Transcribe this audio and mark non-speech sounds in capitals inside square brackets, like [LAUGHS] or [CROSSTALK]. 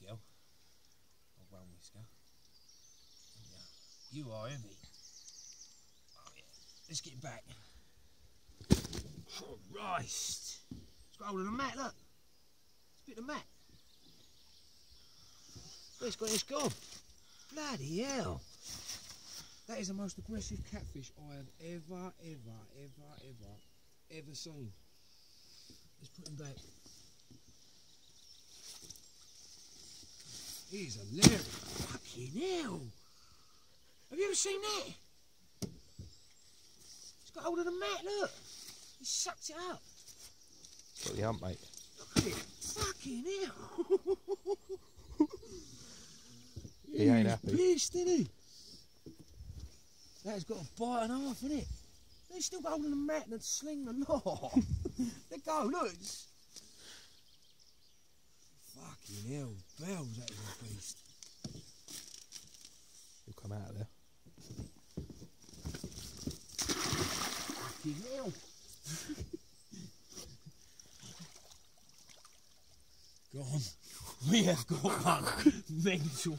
girl. Or one whisker. Yeah. You are heavy. Oh yeah. Let's get back. Christ. It's got hold the mat, look. It's a bit of mat. It's got it's. Bloody hell. That is the most aggressive catfish I have ever, ever, ever, ever, ever seen. Let's put him back. He's hilarious. Fucking hell. Have you ever seen that? He's got hold of the mat, look. He sucked it up. Got the hump, mate. Look at it. Fucking hell. [LAUGHS] He ain't He's happy. pissed, isn't he? That's got a bite and a half, isn't it? He's still holding the mat and sling the [LAUGHS] knot. Let go, look. It's... Fucking hell, bells, that is a beast. He'll come out of there. Fucking hell. Go on. We have got one [LAUGHS] mental